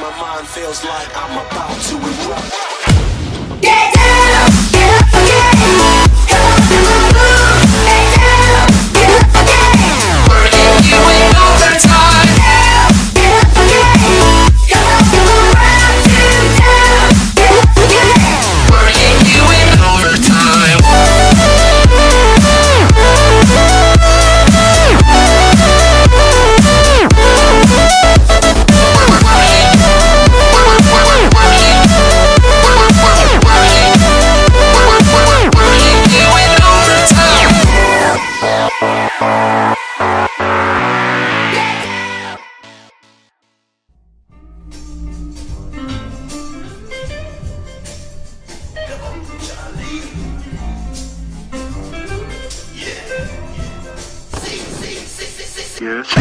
my mind feels like I'm about Yes.